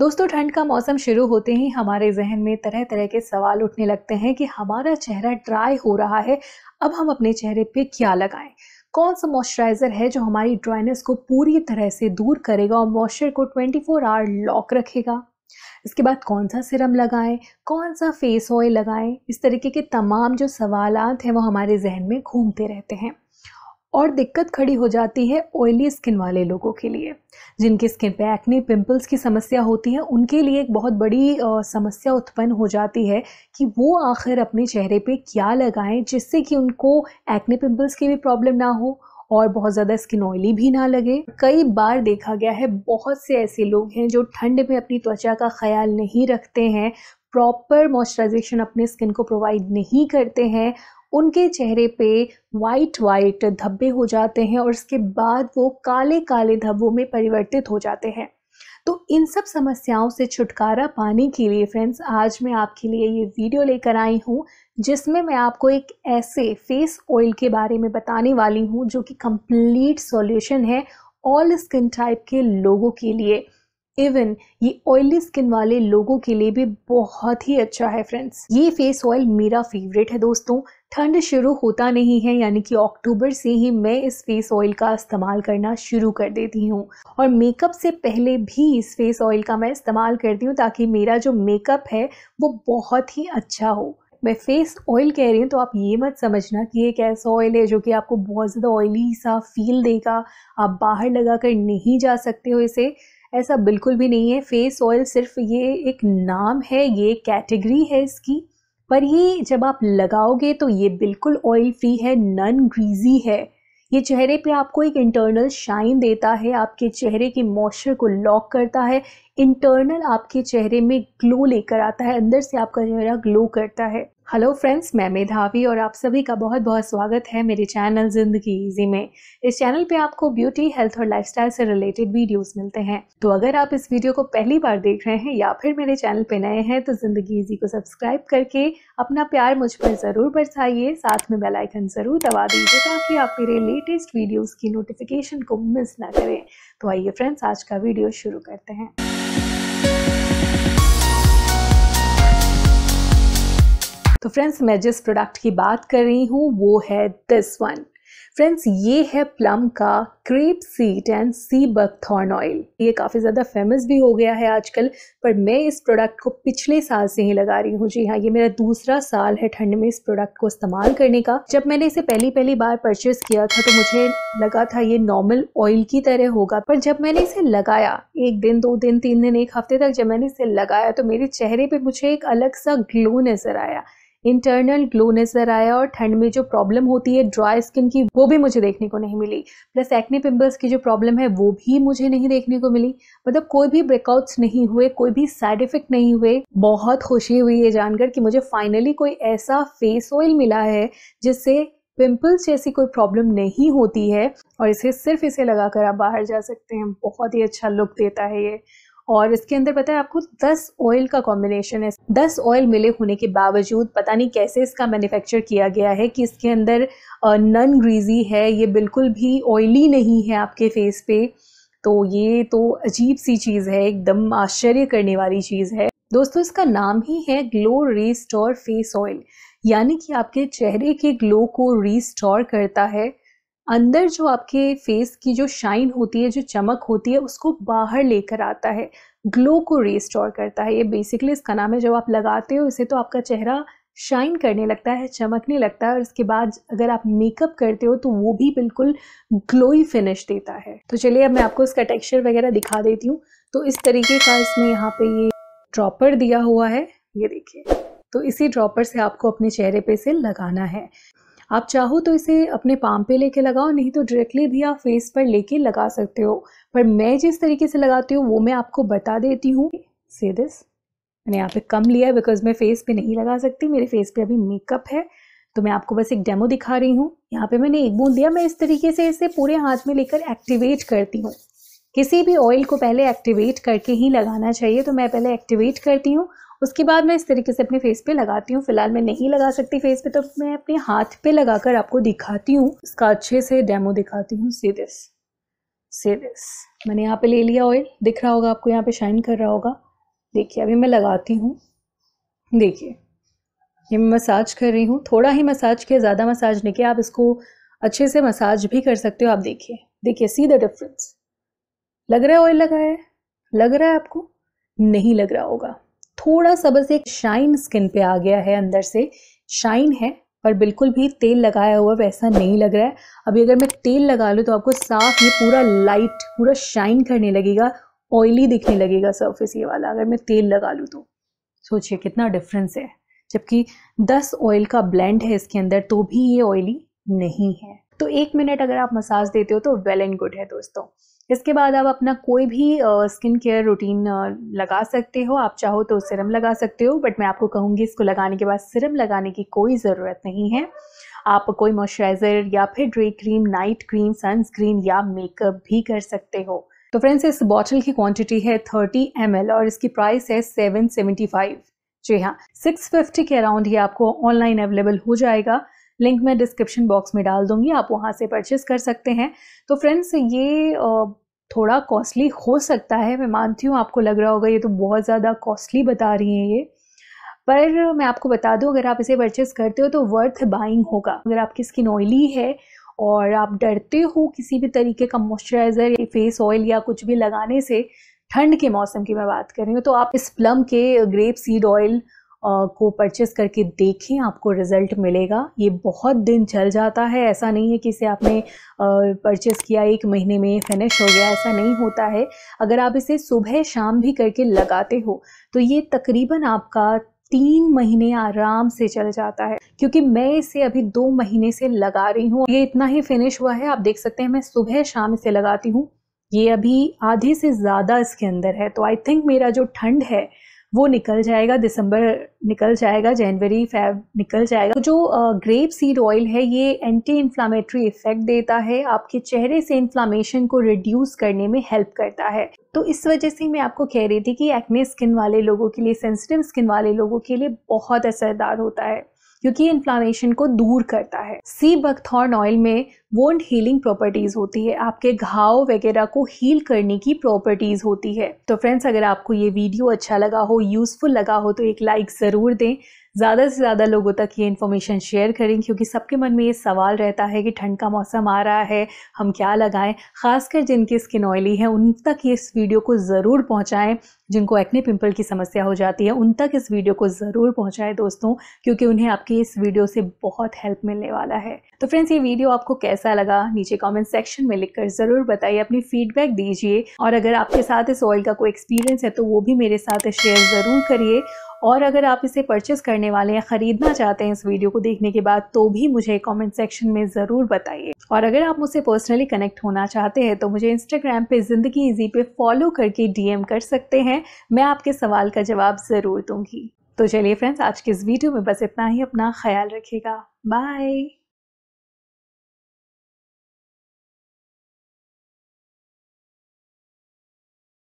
दोस्तों, ठंड का मौसम शुरू होते ही हमारे जहन में तरह तरह के सवाल उठने लगते हैं कि हमारा चेहरा ड्राई हो रहा है, अब हम अपने चेहरे पे क्या लगाएँ? कौन सा मॉइस्चराइज़र है जो हमारी ड्राइनेस को पूरी तरह से दूर करेगा और मॉइस्चर को 24 फोर आवर लॉक रखेगा? इसके बाद कौन सा सिरम लगाएँ? कौन सा फेस ऑयल लगाएँ? इस तरीके के तमाम जो सवाल हैं, वो हमारे जहन में घूमते रहते हैं। और दिक्कत खड़ी हो जाती है ऑयली स्किन वाले लोगों के लिए, जिनकी स्किन पे एक्ने पिंपल्स की समस्या होती है, उनके लिए एक बहुत बड़ी समस्या उत्पन्न हो जाती है कि वो आखिर अपने चेहरे पे क्या लगाएँ जिससे कि उनको एक्ने पिंपल्स की भी प्रॉब्लम ना हो और बहुत ज़्यादा स्किन ऑयली भी ना लगे। कई बार देखा गया है, बहुत से ऐसे लोग हैं जो ठंड में अपनी त्वचा का ख्याल नहीं रखते हैं प्रॉपर मॉइस्चराइजेशन अपने स्किन को प्रोवाइड नहीं करते हैं उनके चेहरे पे वाइट वाइट धब्बे हो जाते हैं और उसके बाद वो काले काले धब्बों में परिवर्तित हो जाते हैं। तो इन सब समस्याओं से छुटकारा पाने के लिए फ्रेंड्स आज मैं आपके लिए ये वीडियो लेकर आई हूँ, जिसमें मैं आपको एक ऐसे फेस ऑयल के बारे में बताने वाली हूँ जो कि कंप्लीट सॉल्यूशन है ऑल स्किन टाइप के लोगों के लिए। इवन ये ऑयली स्किन वाले लोगों के लिए भी बहुत ही अच्छा है फ्रेंड्स ये फेस ऑयल मेरा फेवरेट है दोस्तों. ठंड शुरू होता नहीं है, यानी कि अक्टूबर से ही मैं इस फेस ऑयल का इस्तेमाल करना शुरू कर देती हूँ। और मेकअप से पहले भी इस फेस ऑयल का मैं इस्तेमाल करती हूँ ताकि मेरा जो मेकअप है वो बहुत ही अच्छा हो। मैं फेस ऑयल कह रही हूँ तो आप ये मत समझना कि एक ऐसा ऑयल है जो कि आपको बहुत ज़्यादा ऑयली सा फील देगा। आप बाहर लगा कर नहीं जा सकते हो इसे। ऐसा बिल्कुल भी नहीं है। फेस ऑयल सिर्फ़ ये एक नाम है, ये कैटेगरी है इसकी। पर ये जब आप लगाओगे तो ये बिल्कुल ऑयल फ्री है नन ग्रीजी है। ये चेहरे पे आपको एक इंटरनल शाइन देता है, आपके चेहरे के मॉइस्चर को लॉक करता है इंटरनल आपके चेहरे में ग्लो लेकर आता है, अंदर से आपका चेहरा ग्लो करता है। हेलो फ्रेंड्स मैं मेधावी और आप सभी का बहुत बहुत स्वागत है मेरे चैनल ज़िंदगी इजी में। इस चैनल पे आपको ब्यूटी हेल्थ और लाइफस्टाइल से रिलेटेड वीडियोस मिलते हैं। तो अगर आप इस वीडियो को पहली बार देख रहे हैं या फिर मेरे चैनल पे नए हैं तो ज़िंदगी इजी को सब्सक्राइब करके अपना प्यार मुझ पर ज़रूर बरसाइए। साथ में बेलाइकन ज़रूर दबा दीजिए ताकि आप मेरे लेटेस्ट वीडियोज़ की नोटिफिकेशन को मिस ना करें। तो आइए फ्रेंड्स आज का वीडियो शुरू करते हैं। तो फ्रेंड्स, मैं जिस प्रोडक्ट की बात कर रही हूँ, वो है दिस वन फ्रेंड्स, ये है प्लम का grape seed and sea buckthorn oil ये काफ़ी ज़्यादा फ़ेमस भी हो गया है आजकल, पर मैं इस प्रोडक्ट को पिछले साल से ही लगा रही हूँ। जी हाँ ये मेरा दूसरा साल है ठंड में इस प्रोडक्ट को इस्तेमाल करने का। जब मैंने इसे पहली पहली बार परचेस किया था तो मुझे लगा था ये नॉर्मल ऑयल की तरह होगा। पर जब मैंने इसे लगाया, एक दिन, दो दिन, तीन दिन, एक हफ़्ते तक जब मैंने इसे लगाया तो मेरे चेहरे पर मुझे एक अलग सा ग्लो नज़र आया। इंटरनल ग्लो नज़र आया और ठंड में जो प्रॉब्लम होती है ड्राई स्किन की, वो भी मुझे देखने को नहीं मिली। प्लस एक्ने पिंपल्स की जो प्रॉब्लम है, वो भी मुझे नहीं देखने को मिली। मतलब कोई भी ब्रेकआउट्स नहीं हुए, कोई भी साइड इफ़ेक्ट नहीं हुए, बहुत खुशी हुई है जानकर कि मुझे फाइनली कोई ऐसा फेस ऑयल मिला है, जिससे पिंपल्स जैसी कोई प्रॉब्लम नहीं होती है और इसे सिर्फ़ इसे लगाकर आप बाहर जा सकते हैं। बहुत ही अच्छा लुक देता है ये। और इसके अंदर पता है आपको 10 ऑयल का कॉम्बिनेशन है। 10 ऑयल मिले होने के बावजूद पता नहीं कैसे इसका मैन्युफैक्चर किया गया है कि इसके अंदर नन ग्रीजी है, ये बिल्कुल भी ऑयली नहीं है आपके फेस पे। तो ये तो अजीब सी चीज़ है, एकदम आश्चर्य करने वाली चीज़ है। दोस्तों, इसका नाम ही है ग्लो रिस्टोर फेस ऑयल यानी कि आपके चेहरे के ग्लो को रिस्टोर करता है। अंदर जो आपके फेस की जो शाइन होती है, जो चमक होती है, उसको बाहर लेकर आता है। ग्लो को रिस्टोर करता है। ये बेसिकली इसका नाम है, जब आप लगाते हो, इसे तो आपका चेहरा शाइन करने लगता है, चमकने लगता है और उसके बाद अगर आप मेकअप करते हो तो वो भी बिल्कुल ग्लोई फिनिश देता है। तो चलिए, अब मैं आपको इसका टेक्सचर वगैरह दिखा देती हूँ। तो इस तरीके का इसमें यहाँ पे ये ड्रॉपर दिया हुआ है। ये देखिए। तो इसी ड्रॉपर से आपको अपने चेहरे पे से लगाना है। आप चाहो तो इसे अपने पाम पे लेके लगाओ, नहीं तो डायरेक्टली भी आप फेस पर लेके लगा सकते हो। पर मैं जिस तरीके से लगाती हूँ, वो मैं आपको बता देती हूँ। से दिस मैंने यहाँ पे कम लिया है बिकॉज़ मैं फेस पे नहीं लगा सकती। मेरे फेस पे अभी मेकअप है। तो मैं आपको बस एक डेमो दिखा रही हूँ। यहाँ पे मैंने एक बूंद दिया। मैं इस तरीके से इसे पूरे हाथ में लेकर एक्टिवेट करती हूँ। किसी भी ऑयल को पहले एक्टिवेट करके ही लगाना चाहिए। तो मैं पहले एक्टिवेट करती हूँ। उसके बाद मैं इस तरीके से अपने फेस पे लगाती हूँ। फ़िलहाल मैं नहीं लगा सकती फेस पे तो मैं अपने हाथ पे लगाकर आपको दिखाती हूँ। इसका अच्छे से डेमो दिखाती हूँ। सी दिस से दिस मैंने यहाँ पे ले लिया ऑयल दिख रहा होगा आपको, यहाँ पे शाइन कर रहा होगा। देखिए, अभी मैं लगाती हूँ। देखिए, ये मैं मसाज कर रही हूँ। थोड़ा ही मसाज किया, ज़्यादा मसाज नहीं किया। आप इसको अच्छे से मसाज भी कर सकते हो। आप देखिए देखिए सी द डिफरेंस लग रहा है ऑयल लगाया है? लग रहा है आपको? नहीं लग रहा होगा। थोड़ा सा बस एक शाइन स्किन पे आ गया है अंदर से। शाइन है, पर बिल्कुल भी तेल लगाया हुआ वैसा नहीं लग रहा है। अभी अगर मैं तेल लगा लूँ तो आपको साफ़ ये पूरा लाइट पूरा शाइन करने लगेगा ऑयली दिखने लगेगा सरफेस ये वाला, अगर मैं तेल लगा लूँ तो। सोचिए कितना डिफरेंस है। जबकि 10 ऑयल का ब्लेंड है इसके अंदर तो भी ये ऑयली नहीं है। तो एक मिनट अगर आप मसाज देते हो तो वेल एंड गुड है दोस्तों। इसके बाद आप अपना कोई भी स्किन केयर रूटीन लगा सकते हो। आप चाहो तो सिरम लगा सकते हो बट मैं आपको कहूँगी इसको लगाने के बाद सिरम लगाने की कोई ज़रूरत नहीं है। आप कोई मॉइस्चराइज़र या फिर day cream night cream sunscreen या मेकअप भी कर सकते हो। तो फ्रेंड्स इस बॉटल की क्वांटिटी है 30 एम और इसकी प्राइस है 775 जी हाँ 650 के अराउंड ये आपको ऑनलाइन अवेलेबल हो जाएगा। लिंक मैं डिस्क्रिप्शन बॉक्स में डाल दूँगी, आप वहाँ से परचेस कर सकते हैं। तो फ्रेंड्स ये थोड़ा कॉस्टली हो सकता है, मैं मानती हूँ, आपको लग रहा होगा ये तो बहुत ज़्यादा कॉस्टली बता रही हैं ये। पर मैं आपको बता दूँ, अगर आप इसे परचेस करते हो तो वर्थ बाइंग होगा। अगर आपकी स्किन ऑयली है और आप डरते हो किसी भी तरीके का मॉइस्चराइज़र या फेस ऑयल या कुछ भी लगाने से ठंड के मौसम की मैं बात कर रही हूँ तो आप इस प्लम के ग्रेप सीड ऑयल को परचेस करके देखें, आपको रिज़ल्ट मिलेगा। ये बहुत दिन चल जाता है। ऐसा नहीं है कि इसे आपने परचेस किया, एक महीने में फिनिश हो गया। ऐसा नहीं होता है। अगर आप इसे सुबह शाम भी करके लगाते हो तो ये तकरीबन आपका तीन महीने आराम से चल जाता है। क्योंकि मैं इसे अभी दो महीने से लगा रही हूँ। ये इतना ही फिनिश हुआ है। आप देख सकते हैं, मैं सुबह शाम इसे लगाती हूँ। ये अभी आधे से ज़्यादा इसके अंदर है। तो आई थिंक मेरा जो ठंड है वो निकल जाएगा, दिसंबर निकल जाएगा, जनवरी, फेब निकल जाएगा। तो जो ग्रेप सीड ऑयल है, ये एंटी इन्फ्लामेटरी इफ़ेक्ट देता है, आपके चेहरे से इन्फ्लामेशन को रिड्यूस करने में हेल्प करता है। तो इस वजह से मैं आपको कह रही थी कि एक्ने स्किन वाले लोगों के लिए सेंसिटिव स्किन वाले लोगों के लिए बहुत असरदार होता है। क्योंकि इन्फ्लामेशन को दूर करता है। सी बकथॉर्न ऑयल में वोंड हीलिंग प्रॉपर्टीज़ होती है। आपके घाव वगैरह को हील करने की प्रॉपर्टीज़ होती है। तो फ्रेंड्स अगर आपको ये वीडियो अच्छा लगा हो यूजफुल लगा हो तो एक लाइक ज़रूर दें। ज़्यादा से ज़्यादा लोगों तक ये इन्फॉर्मेशन शेयर करें, क्योंकि सबके मन में ये सवाल रहता है कि ठंड का मौसम आ रहा है, हम क्या लगाएँ? खासकर जिनकी स्किन ऑयली है, उन तक ये इस वीडियो को ज़रूर पहुंचाएँ, जिनको एक्ने पिंपल की समस्या हो जाती है, उन तक इस वीडियो को ज़रूर पहुँचाएँ दोस्तों, क्योंकि उन्हें आपकी इस वीडियो से बहुत हेल्प मिलने वाला है। तो फ्रेंड्स ये वीडियो आपको कैसा लगा? नीचे कमेंट सेक्शन में लिखकर ज़रूर बताइए, अपनी फीडबैक दीजिए, और अगर आपके साथ इस ऑयल का कोई एक्सपीरियंस है तो वो भी मेरे साथ शेयर ज़रूर करिए और अगर आप इसे परचेस करने वाले हैं, ख़रीदना चाहते हैं इस वीडियो को देखने के बाद तो भी मुझे कमेंट सेक्शन में ज़रूर बताइए। और अगर आप मुझसे पर्सनली कनेक्ट होना चाहते हैं तो मुझे इंस्टाग्राम पे ज़िंदगी इजी पे फॉलो करके डीएम कर सकते हैं। मैं आपके सवाल का जवाब ज़रूर दूँगी। तो चलिए फ्रेंड्स आज के इस वीडियो में बस इतना ही। अपना ख्याल रखिएगा। बाय